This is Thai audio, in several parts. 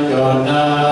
ม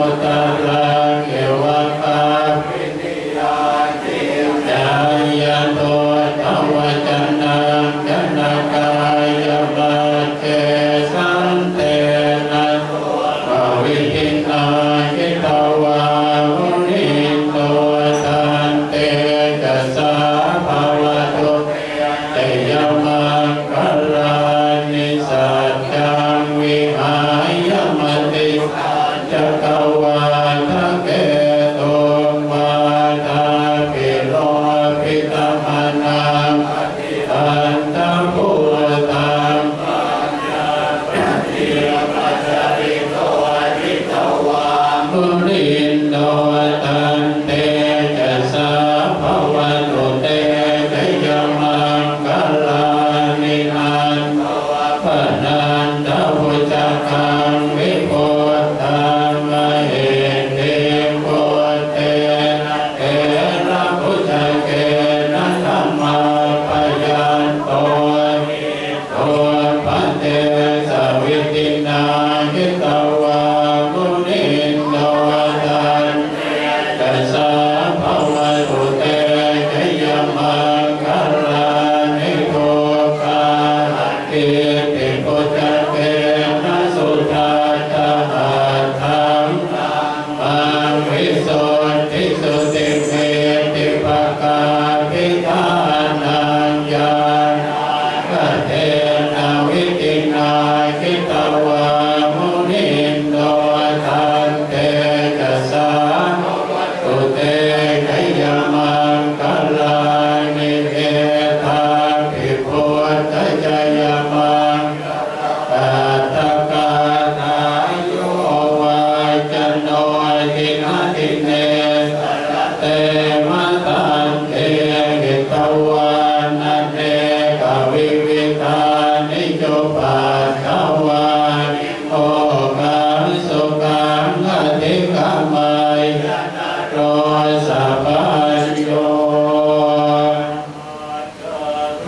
Mahatma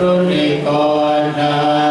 รุณิกรนา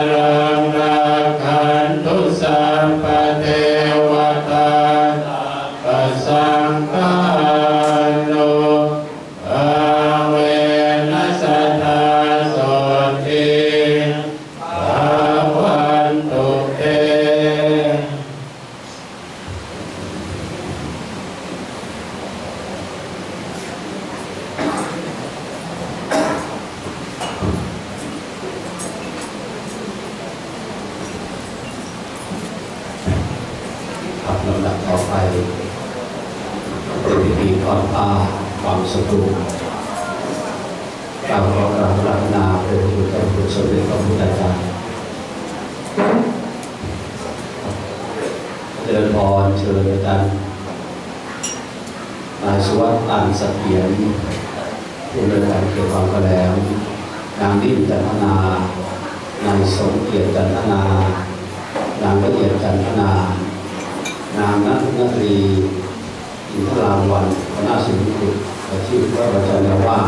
ง ตูกล่าวขอกราบปรารถนาเป็นบุญแห่งบุญสมเด็จพระพุทเจ้าเดินพรเชิญอาจารย์นายสุวัสดิ์อันสเถียนผู้เดินการเกี่ยวกับกระแหลมนางดิ่นจันทนานายสมเกียรติจันทนานางละเอียดจันทนานางนัทนรีอินทรามวันคณะศิลป์ อาชีพพระราชาว่า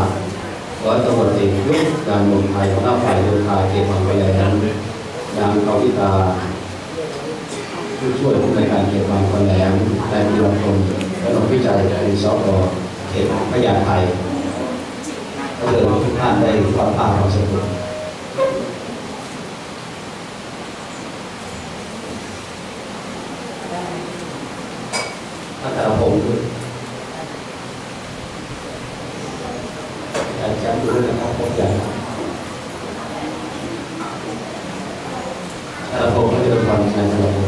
ร้อยตำรวจเอกยุทธการมืองไทยคณะฝ่ายเดินทางเขตบางกะแหลมนางกาวิตาผู้ช่วยผู้ในการเขตบางคนแหลมนายพิรพลและนักวิจัยในสอบเขตพญาไทยก็เดินทุกท่านได้ความภาคความสนุกท่านแต่ละผมด้วยอาจารย์ด้วยนะครับผมอยากแต่ละ ผม